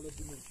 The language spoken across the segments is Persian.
Gracias.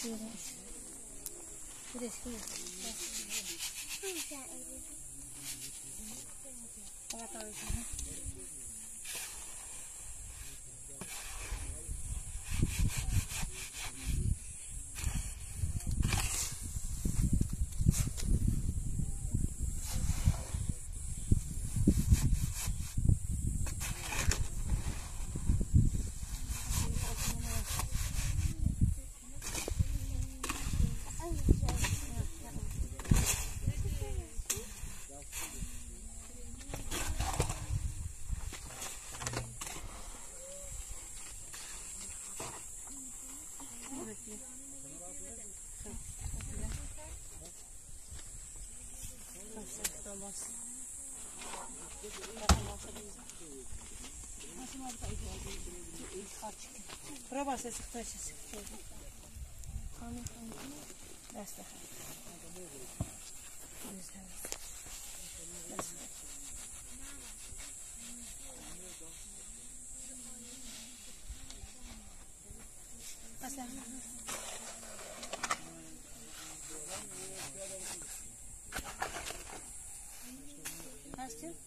It is here. Who's that, Avery? Пробасы сыктайсыз. Ханы ханы. Дәстә. Асlan. Астен.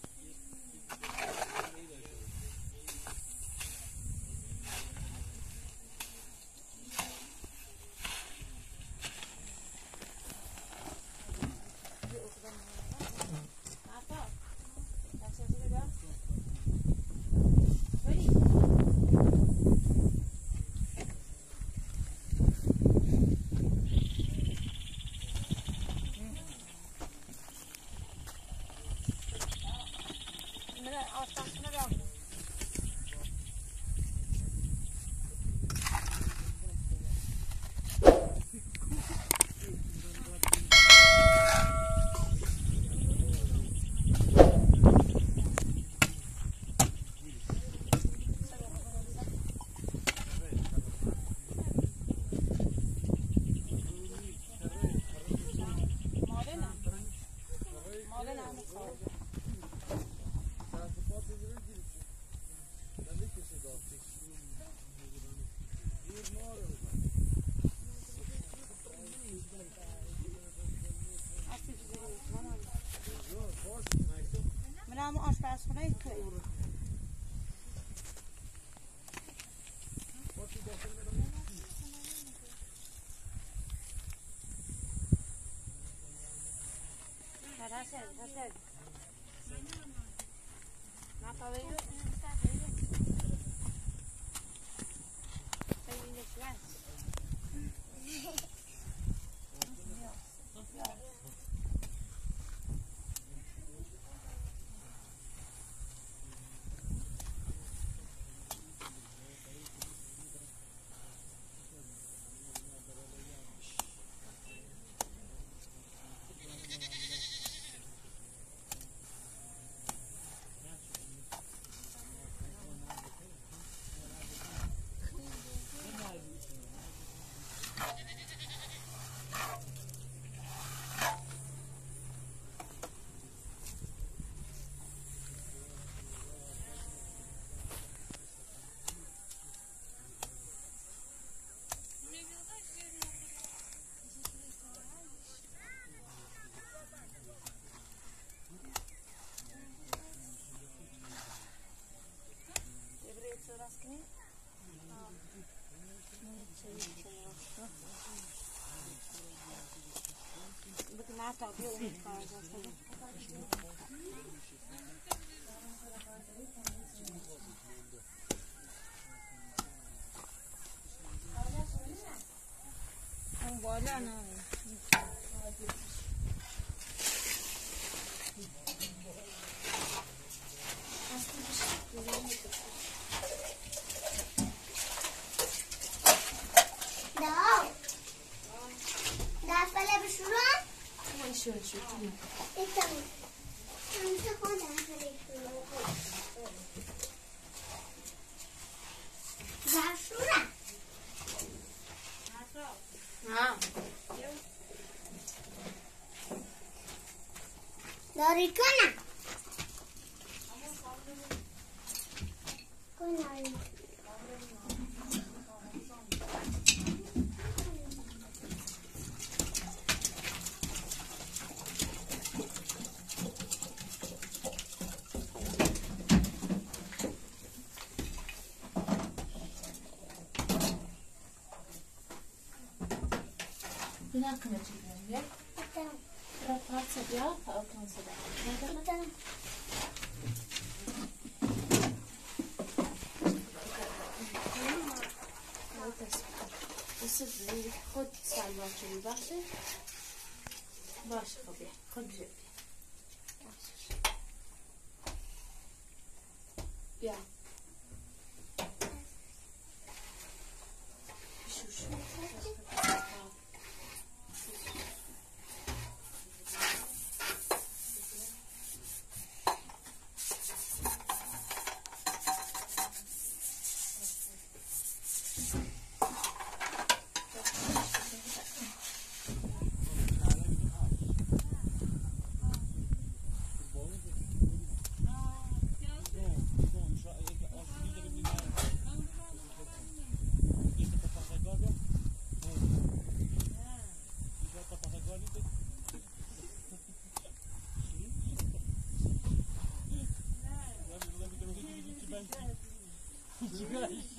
آشپزخونه توی Olha, não. داری Congratulations.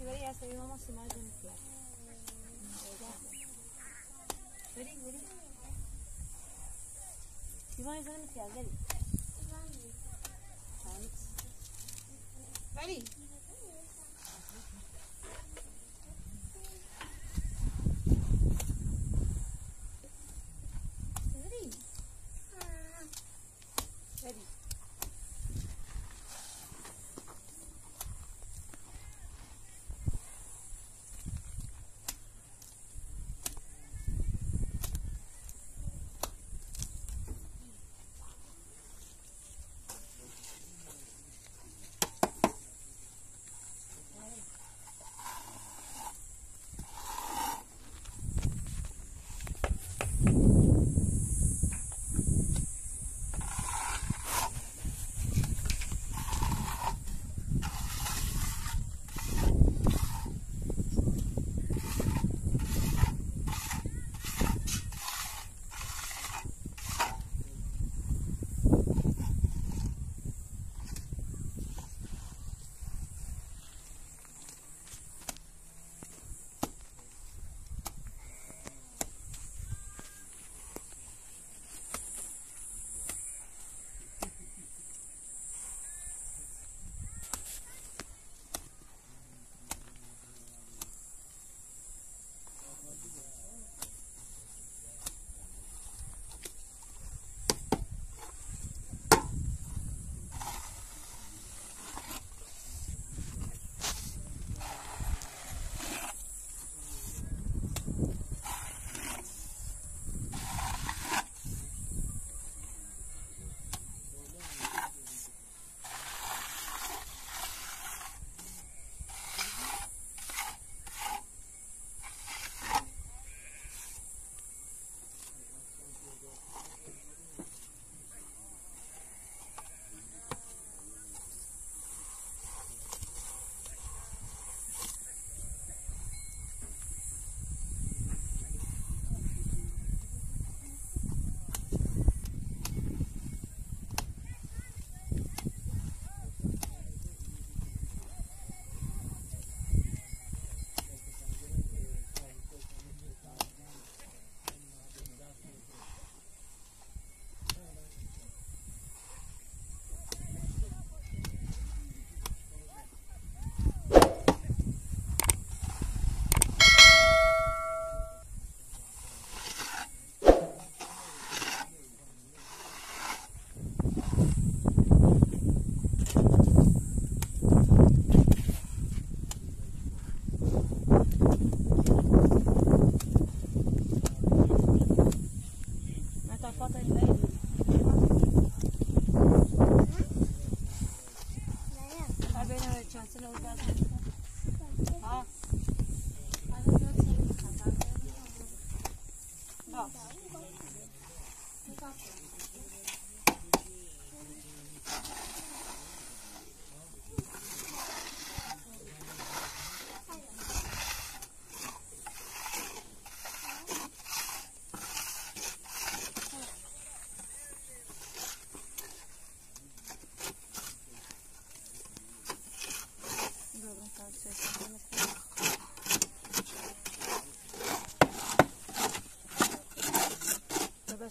Böyle yasayılmama sımar dönükler. Vereyim, vereyim. Yuvan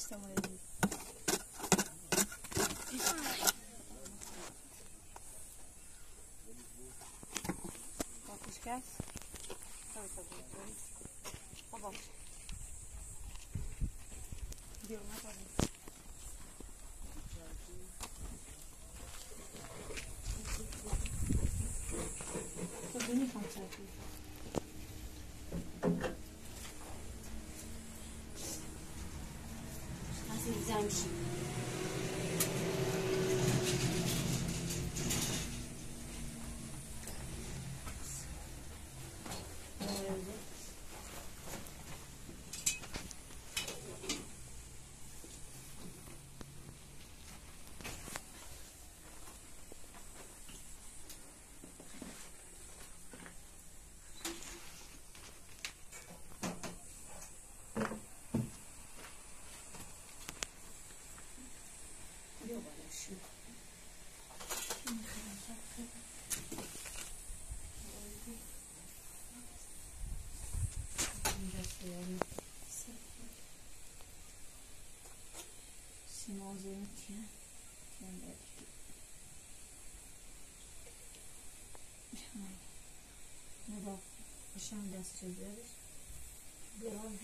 somewhere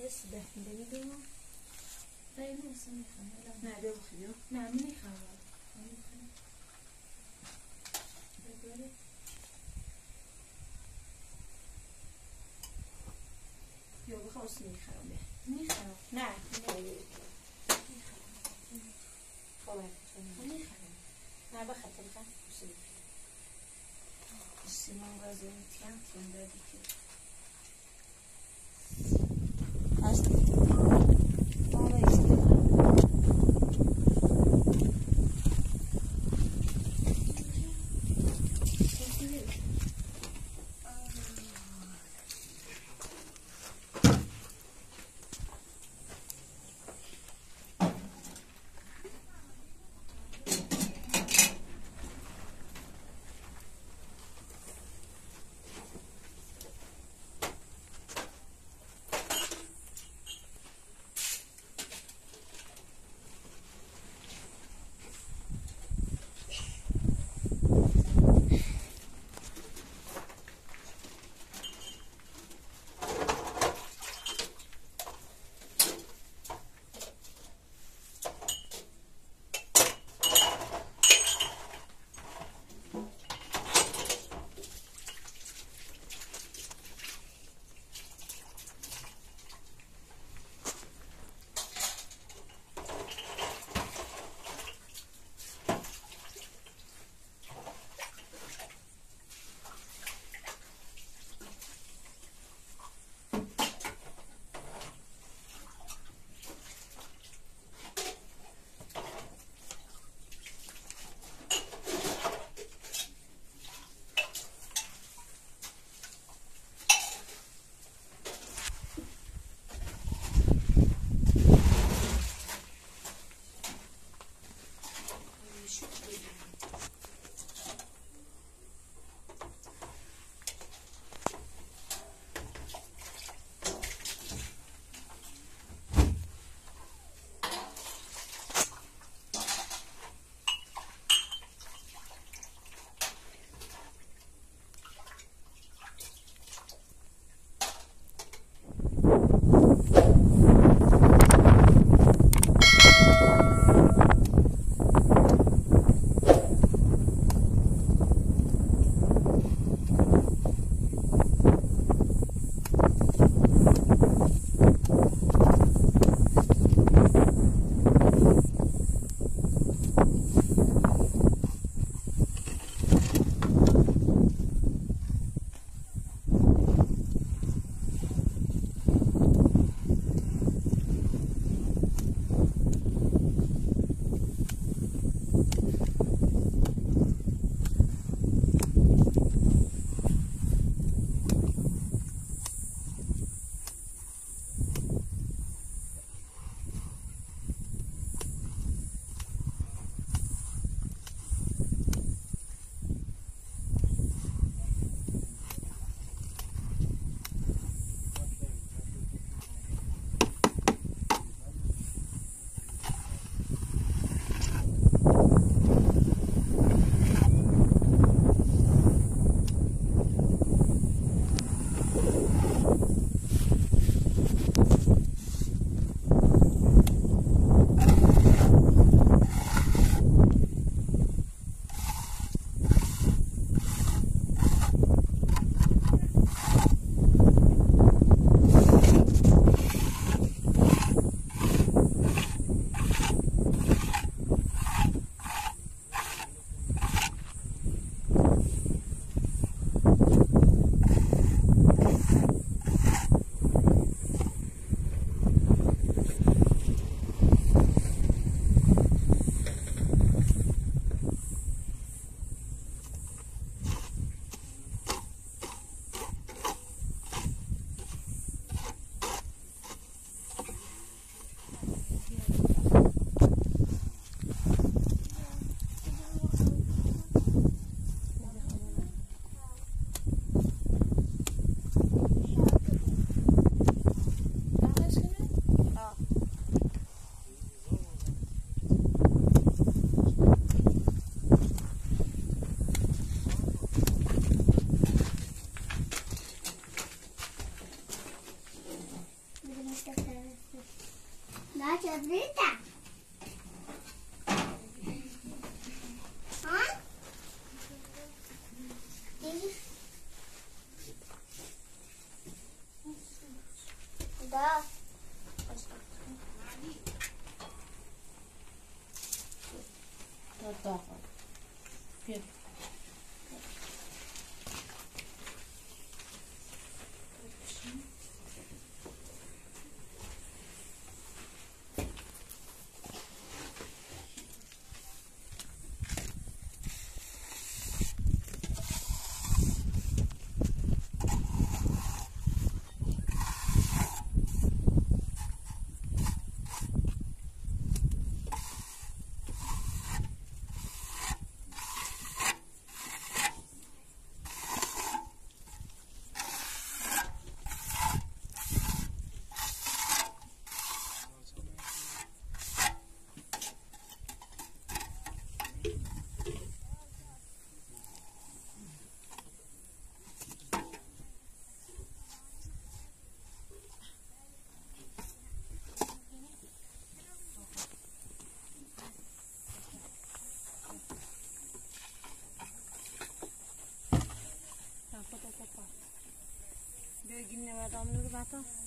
هست دفنده می‌دونم دایی نیست می‌خوام. نه بیا بخی بیا نه می‌خوام. بیا بخواست می‌خرم می‌خوام نه. می‌خوام. نه بخاطر خواهد سیمان غازه تیم تیم دادی که هست آقا sapatos.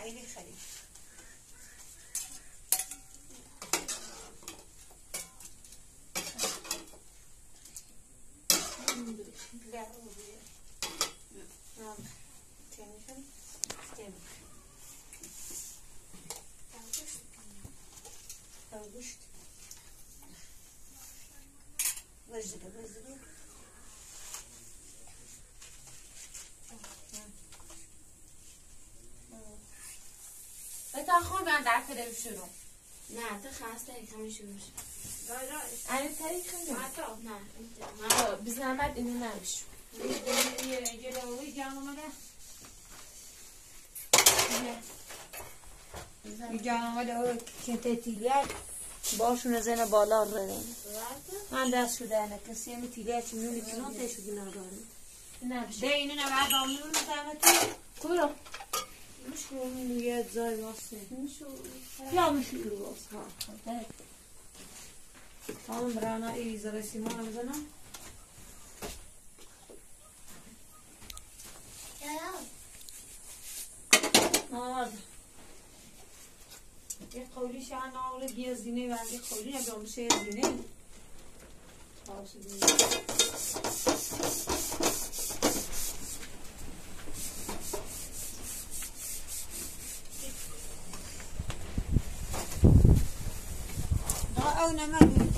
خیلی خیلی Vızırı vızırı. بتا خون من در تلویزیون شروع. نه تو خسته کمی شروع شد. علی تری خیلی نه نه بی زحمت اینو نمیشون اینجا آمده او که تیلیت باشون زن بالا رده من دست شده نه کسی همی تیلیت چی میونی کنون تشو گناه داره نمیشه ده اینو نه بعد آمون زمتی کورو. مش کنون یه زای واسه یا مش رو واسه ها ده tamam برانا ای زره سیمان بزنم آمد یه قولی شهر ناوله گیه زینه و یه قولی نگاه میشه یه nein, nein, nein.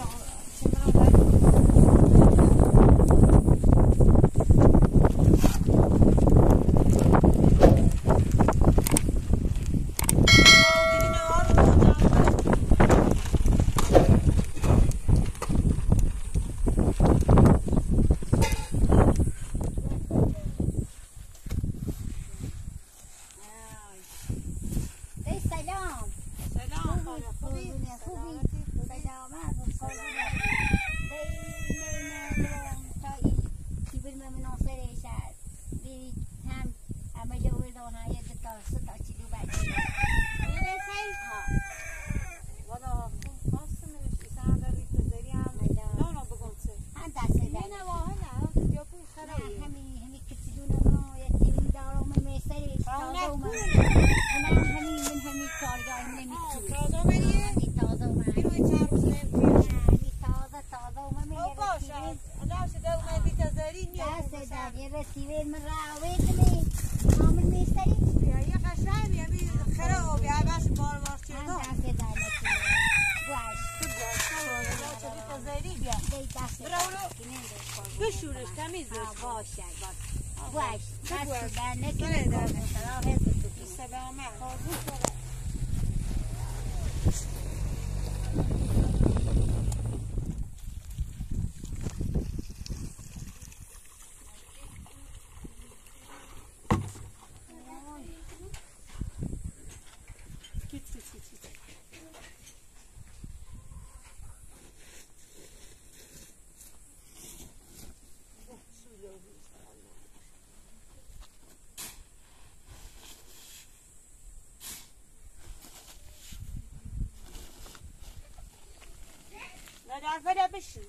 نه در فدا بشی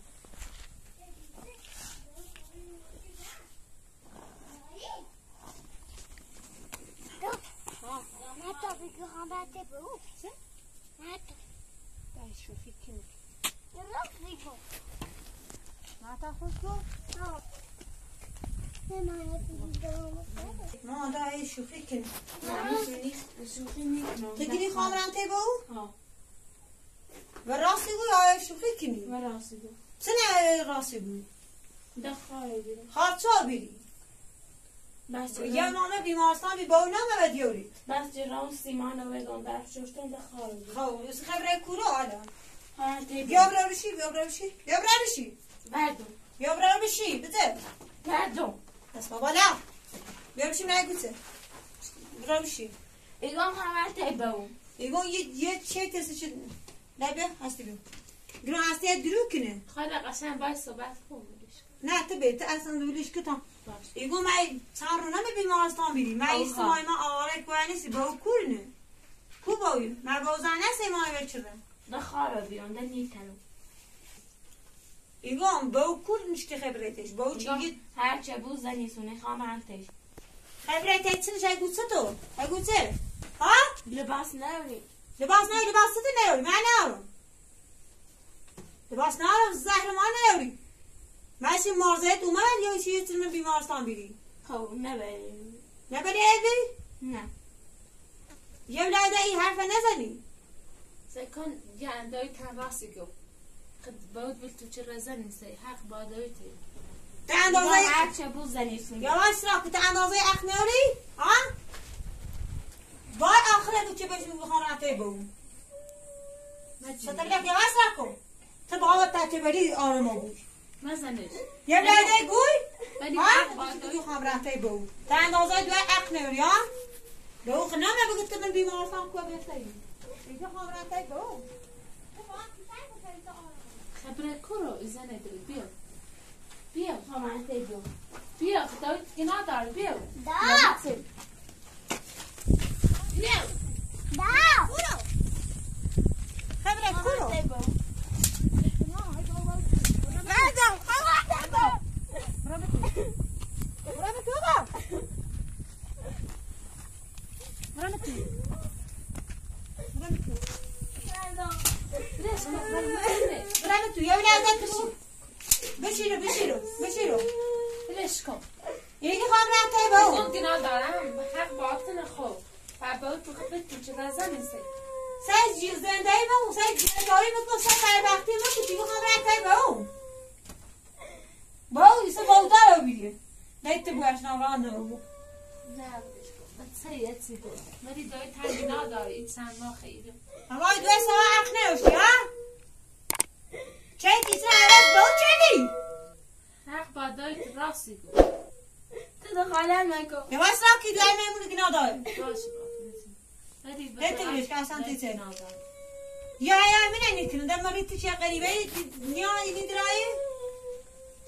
حتی بگو خواهد به او حتی در شوخی کنی رفت بگو ماتا خوش گفت ما دا ای شوخی کنی تگیری خامران تی بو ها و راستی گوی آیا شوخی کنی و راستی دو سنه راستی گوی دخواه بیرون خارچا بیری بس یا نامه بیمارستان بی باو نامه و دیوری بس جرام سیمان بدون در ششتن دخواه بیرون خب اس خبره کورو تی بیا برا بشی بیا برا بشی. بیا برا بشی. بردون بیا برا بشی بده. بردون بس بابا نه. بیا بشی نگوته برا بشی. ایگان همه تی بون ایگون یه یه چه کسی چه نه بیا هستی بیا. گرو هستی درو کنه. خاله قشن باید صحبت بودیش نه تو بیت اصلا دولیش کتام ایگو من چند رو نمی بیمارستان بیری من آها. ایست مای ما آره کوه نیستی با او کورنه کو باوی من با زنه سی مای بچره دخواه بیرون ده نیتنو ایگو هم با او کور نشتی خبرتش. با او ایگان چی هر چه بود زنیسونه خواه من تیش خبرت چی نشه گوچه تو. گوچه ها؟ لباس نیاری لباس نه لباس تو نیاری من نیارم لباس نیارم زهر ما نیاری. من چی مرزت اومد یا چی من بیمارستان بیری؟ خب نبریم. نبری ایدی؟ نه. یه ولایده این حرف نزنی. سکن یعنی دایی تن راستی گو خد باید بل تو چه رزن نیستی حق با دایی تی تا اندازه هر چه بو زنیسون یواش را که تا اندازه اخ نیاری؟ ها بای آخره تو چه بشی بخوام رفته ستر لک یواش را کن. تو با تا چه بری آرما بود مزنش یه ولایده گوی. ها با تو بخوام رفته بون تا اندازه دو اخ نیاری ها به او خنامه بگید که من بیمارستان کو بسته دیگه خواهم رفته بون خبره کرو ازنه داری بیا. بیا خواهم تی بیا بیا. دایی گناه داری بیا. دا. بیا. دا. خبره کلو برام تو با برام تو برام تو ليش ما ما برام تو یا ولادت تو بشیرو بشیرو بشیرو ليش كم یکی خواهم رفته با اون گناه دارم حق باطن خوب و باید تو خبت تو چه رزن نیستی سعی جیز زنده با اون سعی جیزداری میکن سعی فربختی میکن دیگه خواهم رفته با اون. با اون ایسا بودا رو بیدیم نیت بگوش نوران رو نه بتسي اتسي دو مری دای تنگی نداری این چند ما خیلی اما دو سوا اخ نوشتی ها چه عوض با اون چدی حق با دای راستی گو تو دخالت نکن یواش را که دوی میمونه گنا داره باش مری Dette blir ska sant inte säga. Ja, ja, men är ni kunde man lite käka i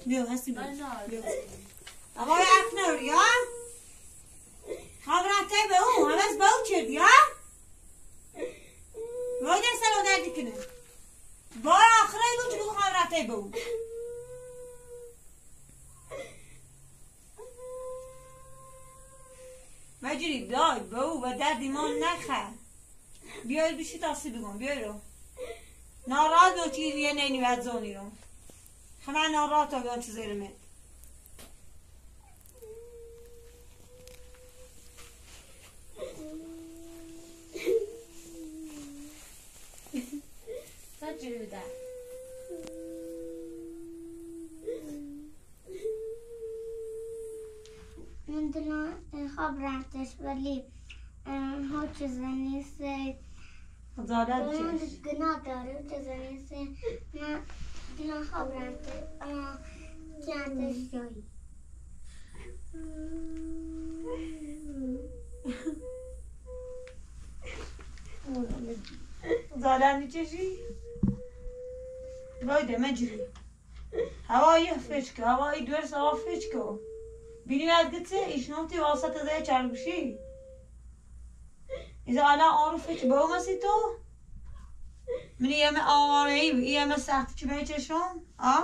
بیا هستی آره، آره. بیا. بابا یک نوری ها خبرته به اون همه از ها بای در سلو دردی بار آخره بود که به دای به اون و درد ایمان نخه بیای بیشی تاسی بگم بیای رو. ناراد بود که یه نینی و زونی رو. خمه ناراحت ها بیان چه زیرمه تجربه ده من خواب رفتش ولی ها چیز نیست زادت اون چش گناه داره چیز نیست من گناه خواب رفته اما جندش جایی زادت چشی بایده مجری هوایی فشکه هوایی دور سوا فشکه بینی از گتse işnoti vasat ازای چرگوشی إذا أنا أعرف هيك بومسي تو من يم آواري يم سخت چی بیچه شون آه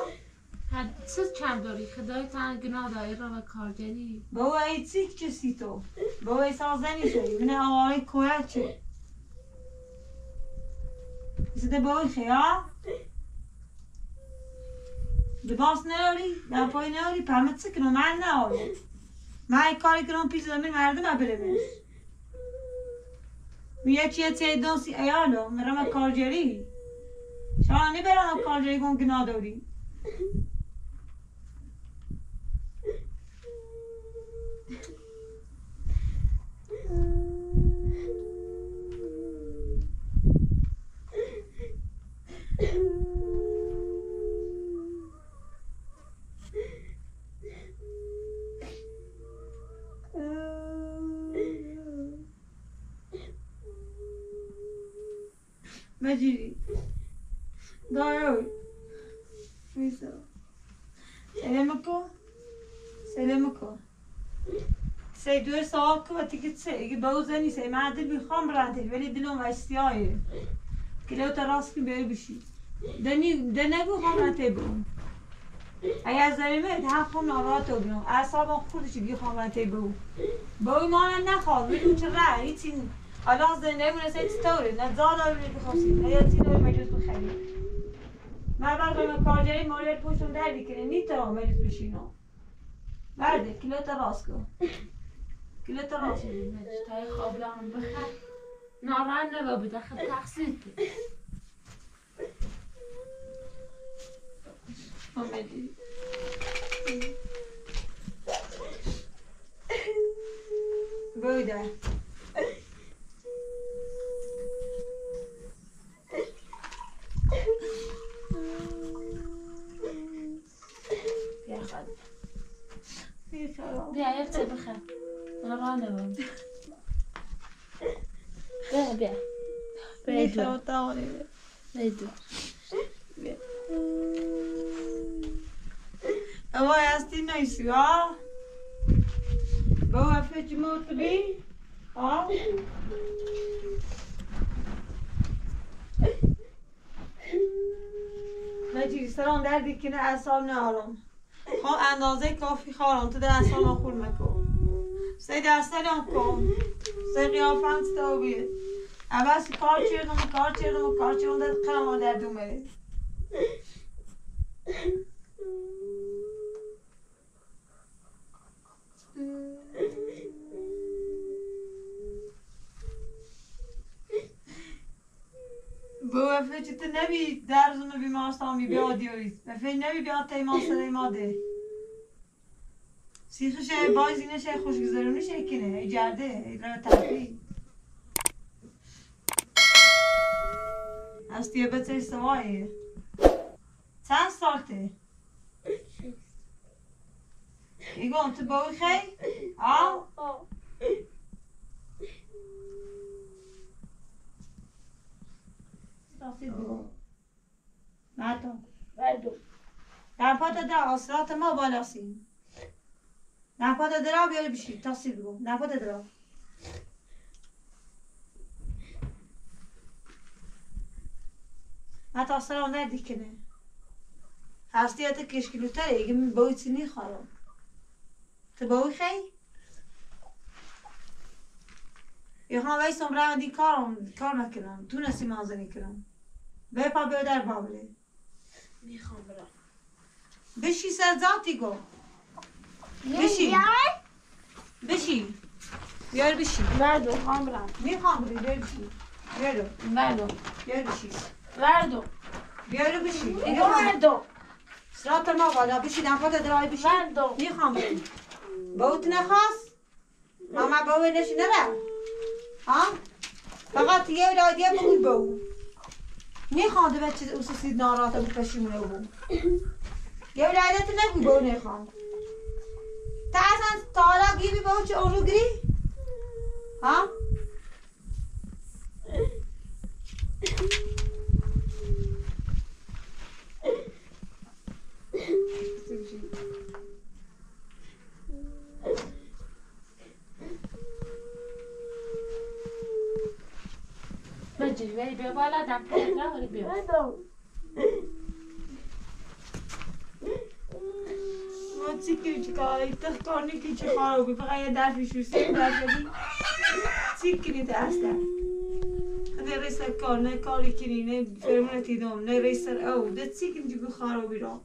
چه چند داری خدای تن گناه داری رو و کارگری بو ای چیک چسی تو بو ای سازنی شوی من آواري کویا چه زده ای خیا لباس در پای ناری پرمت سکنو من ناری من کاری کنم پیش زمین مردم میگه چیه چه دانسی ایالو مرم کارجری شما نبرم کارجری کن که نداری مجیری دارو میسا سلام کن سلام کن سی دو که سه اگه بوزنی سی من دل می‌خوام برنده ولی دلم وستیایه که لو تراس که بیای بشی دنی دنگو خواهم رنده بگم اگه از دریمه ده خواهم ناراحت بگم اعصابم خودش دیگه خواهم رنده بگم با ایمان نخواد. بگم چه رای هیچی الان زنده مونه سه چطوره نه زاد آبی بخواسی نه یا تی داری مجلس بخری. من بعد من کارجری مالیت پوشتون در بیکنه نی تا مجلس بشینو برده کلو تا راست کن. راست کن تای خواب لام بخیر نارن نبا بده خب تقصیر که آمدی بوده بیا خواهد بیخرا بیا نبا بیا بیا بیخرا تاوری بیدو اما هستی نیستی ها با وفه چی موت بی ها نجی سران دردی کنه اصاب خب اندازه کافی خارم تو در اصاب خور مکن سه دسته هم کن. سه قیافن ستا بید اول کار چیردم کار چیردم کار چیردم در قرم در دومه بو چه تو نبی درزون و بیمارستان بی بیا دیوریز وفه نبی بیا تیمان سره ماده سیخشه بایزی نشه خوشگذرونی شه کنه جرده را تفریح از تیه بچه سوایه چند سالته؟ ایگون تو باوی خی؟ آه؟ تاسید بگو نتا بیدو در پات در آسرات ما بالاسیم در پات درا بیاری بشی تاسید بگو. در پات درا نتا سلام ندی کنه هستیت کشکلوتره اگه من باوی چینی خواهم تو باوی خی؟ یخوام وی سمرم دی کارم کار نکنم تو نسی مازنی کنم به پا بیو در بابله. می‌خوام برم. بشی سر ذاتی گو. بشی بشی بیار بشی بردو خوام برم. می‌خوام بری بیار بشی بیارو. بردو بیار بشی بردو بیارو بشی ایگو بردو سرات ما بالا. بشی دنفات درای بشی بردو می‌خوام بری بوت نخواست؟ ماما بوه نشی نره ها؟ فقط یه رادیه بگوی بو میخوانده بچه اوسوسی ناراحت بود پشیمونه بو یه ولایت نگوی بو نخوام. تا اصلا تا حالا گیبی بو چه اونو گری ها بجی ولی بیا بالا دم پتر ولی بیا ما چی کنی چی کاری تخ کاری که چی خرابی فقط یه درفی شوسی درفی چی کنی تا اصلا نه ریسر کار نه کاری کنی نه فرمونه تیدم نه ریسر او ده چی کنی چی خرابی را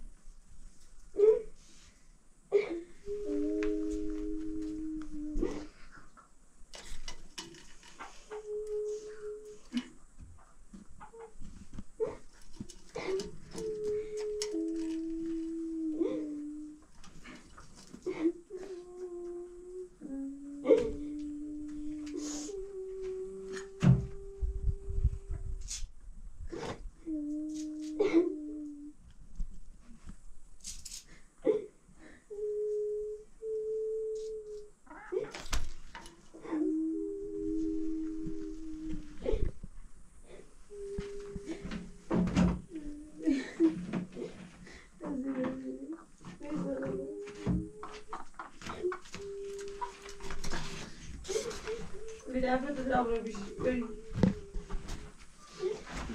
Bir defa da davranmış. Very.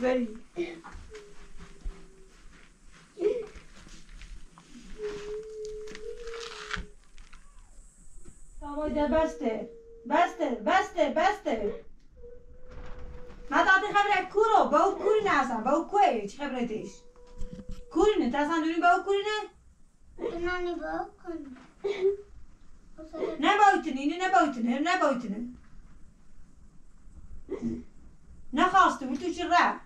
Very. Tamam da beste. Beste, beste, beste. ما تا خبره کورو با او کوری نه اصلا با او کوی چی خبرتش کوری نه تا اصلا دونی با او کوری نه نانی با کن نه با اوتنی نه با اوتنی نه با اوتنی نه خواسته بود تو چی ره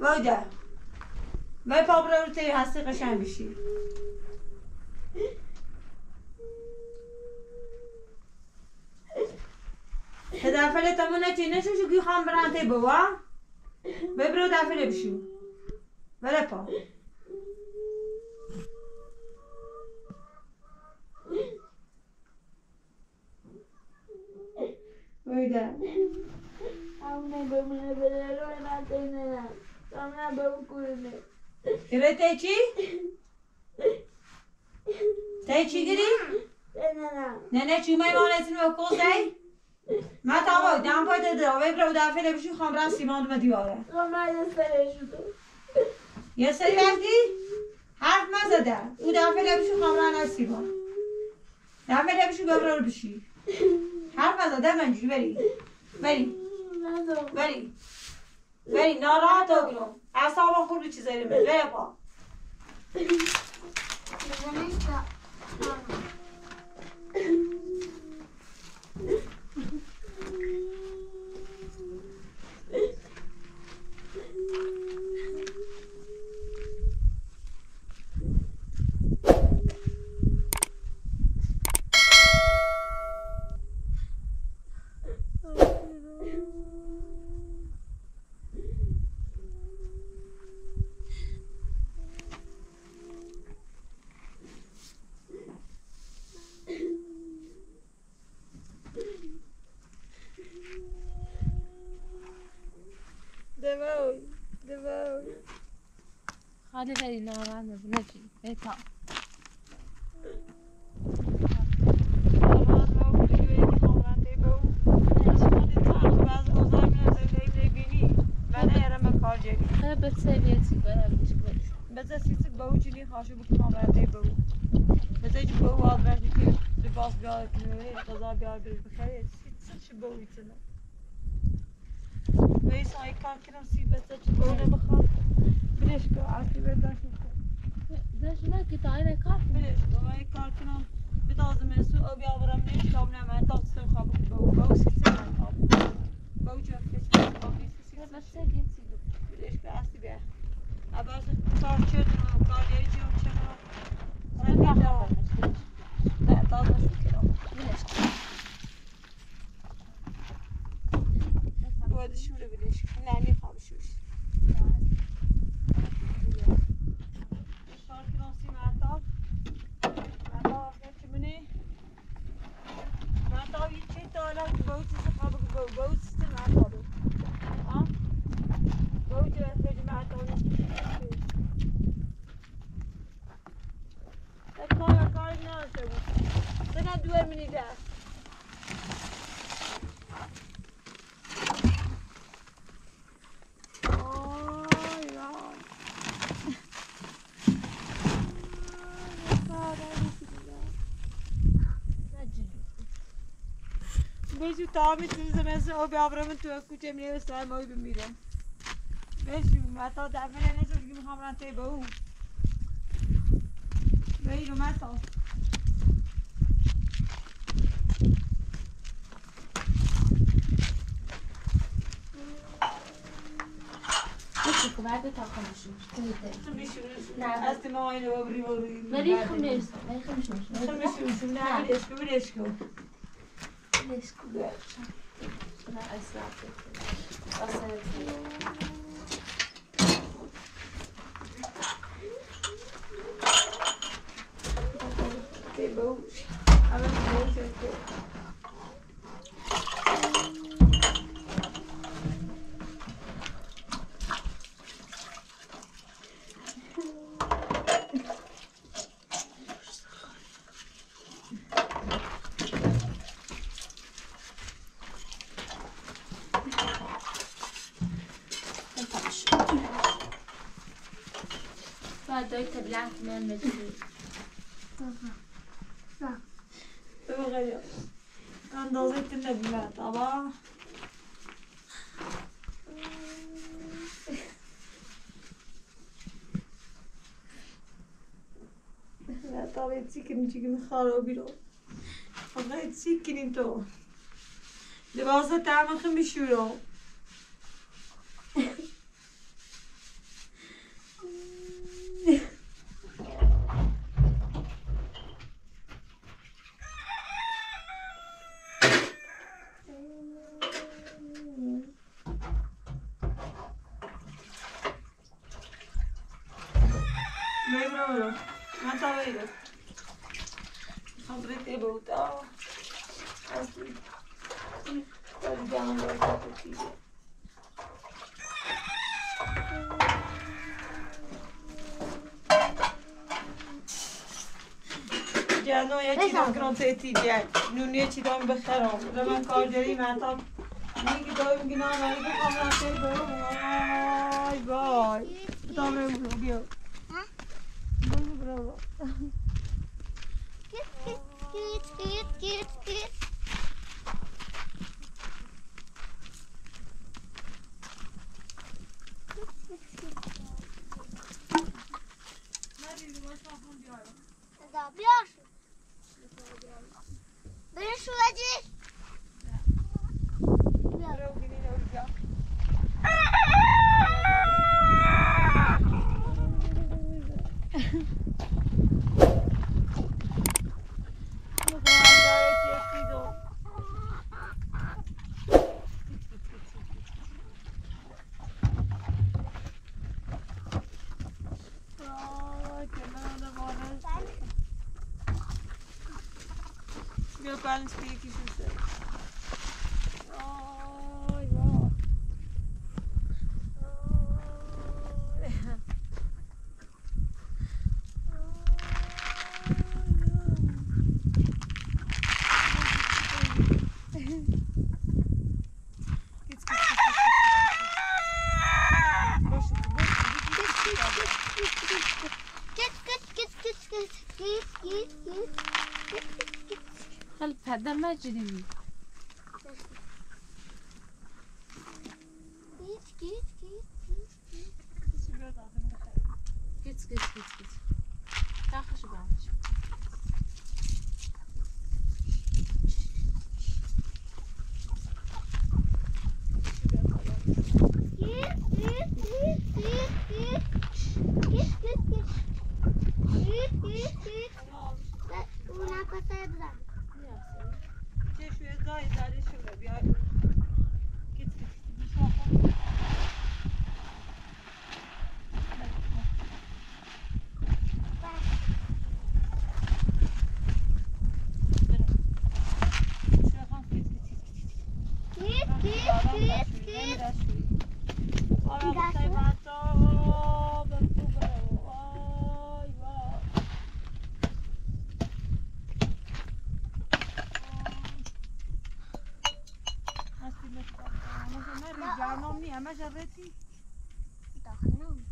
وایده وای پا برو رو تی هستی قشنگ بشی هدفه تمو نچی نشو شو خام بران تی بوا وای برو دفعه بشو پا. وایده همونه بمونه بده روی نتینه تی چی؟ تی چی گری؟ نه نه نه نه چی مای مانتین و کل تی؟ ما تا با دم پای داده وای برو دفعه بشو خام بران سیمان دو دیواره خمه دستره شده یه سری وقتی حرف نزده او دفعه لبشو خامران از سیما دفعه لبشو ببرا رو بشی حرف نزده منجوری بری بری بری بری ناراحت ها گلو اصابا خور به چیزایی من بری پا دوای دوای خالی بری ناراحت نبود نچی بیتا به سویتی برم بذار سیسک با او چیلی خاشو بکنم برده با او بذار چی با او آد بردی که لباس بیار کنه غذا بیار بری بخری سیسک چی با او ایتنه ویس های کار کنم سی بذار چی با او نبخوام بلش که عرصی برداشت داشت نه که تایره کار بلش که های کار کنم بدازم مسو او بیاورم نیش کام نه من تاستم خواب با او با او سیسک من خواب با او چه کسی خواب نیست بس سیسک سویتی بلش که عرصی بیار Abaixo kar çözdüm, kar yiyeceğim çakra. Sen daha. Ne, da şükür ol. Güneş. Bu arada şurada bir değişik. Ne, ne kalmışmış. welke boot is, dan gaan we gewoon bootjes te maken hadden. Boten voor de maat Ik is kan ik nou zo. Dat doen we niet daar. Beijo, Tommy, tudo também sou o Belbra, muito eu escutei minha história, mas eu me Beijo, mas tô da velha, né, que me ramantei bom. Beijo, Martão. بچه بعد تا خمشون نه از ما اینو ببری ببری ولی خب نیست ولی خب نیست خب میشون نه بلش کن بلش کن بلش کن نه اسراب Que L'arsenal me tue. به موقع بیا. اندازه که نبیند اما طبعا چیکنی چیکنی خرابی رو آقا چیکنی تو لباس تعمق میشورم تیجه نونی چی دام بخیر آم در من کارگری مطب میگی دایم گینا منی که کام رفته برو وای وای بودم رو برو بیا برو برو Git git git git git git Nerede? Başka bir yer. Daha bir yer. 没收玩具。balance for you if you هذا ما جديد μέσα, Ρέτη. Τα χνάμε.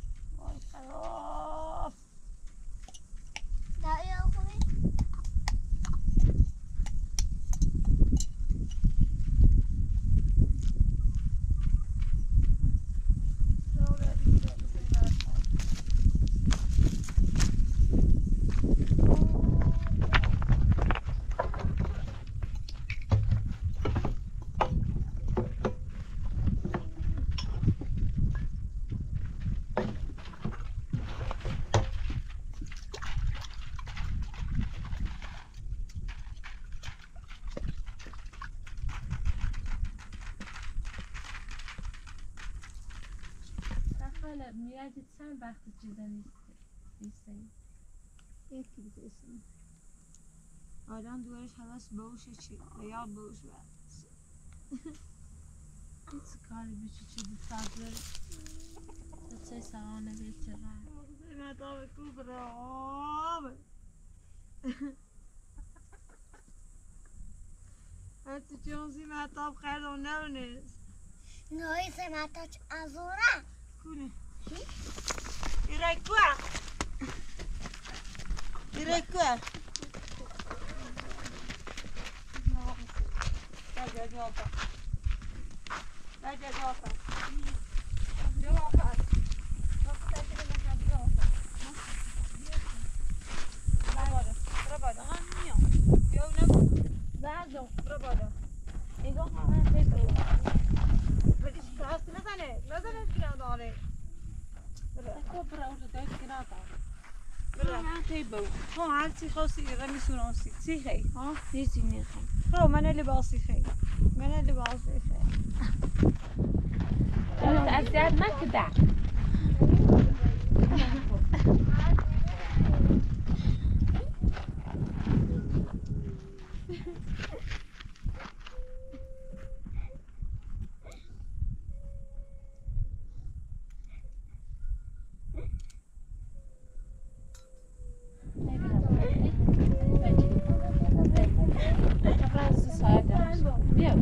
میرزید سر وقتی چیزا نیست یکی دیگه اسم. آدم دورش هست باوش چی یا باوش بس هیچ کاری بیچی چی دی سبزر سچه سوانه بیچه را مغزیمت آب کبرا آب حتی چون آب خیلی نبنیست نوی زیمت آب کنه Tirai gua. Tirai gua. Raja Jota. Raja Jota. ها هر چی خواستی رمی سوناسی چی خی؟ ها؟ نیزی می‌خوام. خب من لباسی خی. من لباسی خی. اذیت نکده بیا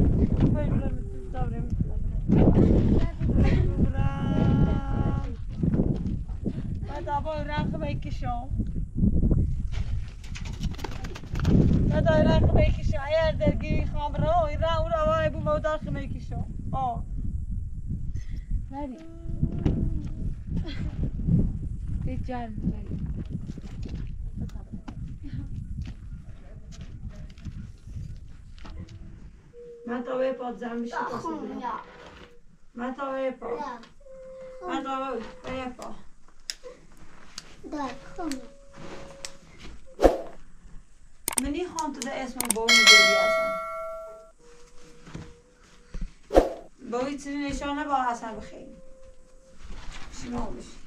دابا رنگ بکشم ندای رنگ بکشم اگر درگیری خام رو این رنگ رو وای بو مودار خمه کشم آه بری یه جرم تا به پاد زن میشه من تا به پا. من تا به پا. منی خان تو ده اسم با می‌گیری اصلا. با این چیزی نشانه با اصلا بخیر. شما بشی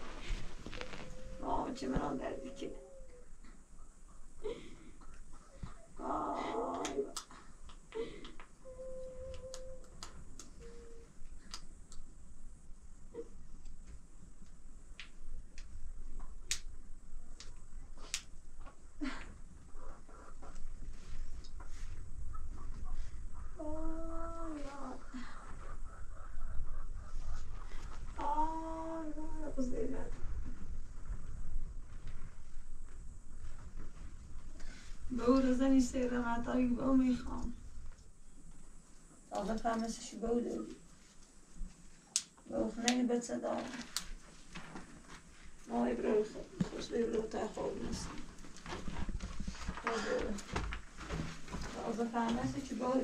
آه چه من آن دردی که آه به او رو زنی سیر مطایی به او می‌خوام تازه فهمستش به او داری به او خنه به صدا ما ایبرو خوش ایبرو تا خواب نیست تازه فهمستش به او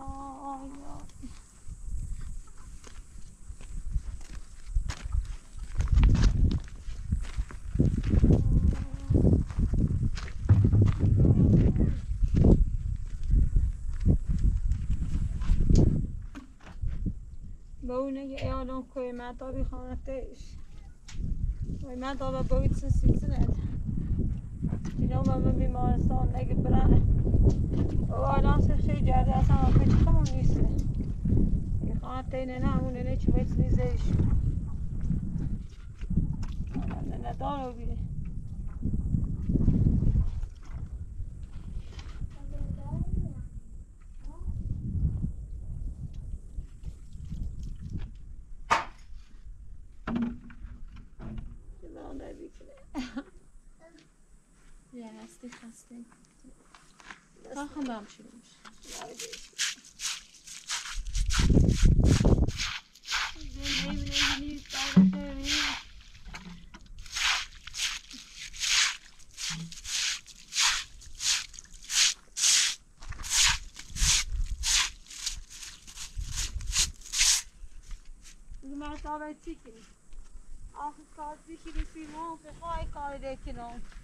داری به اون نگه ایالون کوی مطابی خانتش وی مطابه باید سسی سند اینا با من بیمارستان نگه برنه و الان سخشی جرده اصلا آخه چی خمون نیسته این خانت اینه نه همونه نه چی بیت نیزش نه نه دارو بیره یه هستی خسته خواهم با Նախնդամ շիրում։ Mas talvez fique. Ah, talvez fique de cima, porque vai cair de aqui não.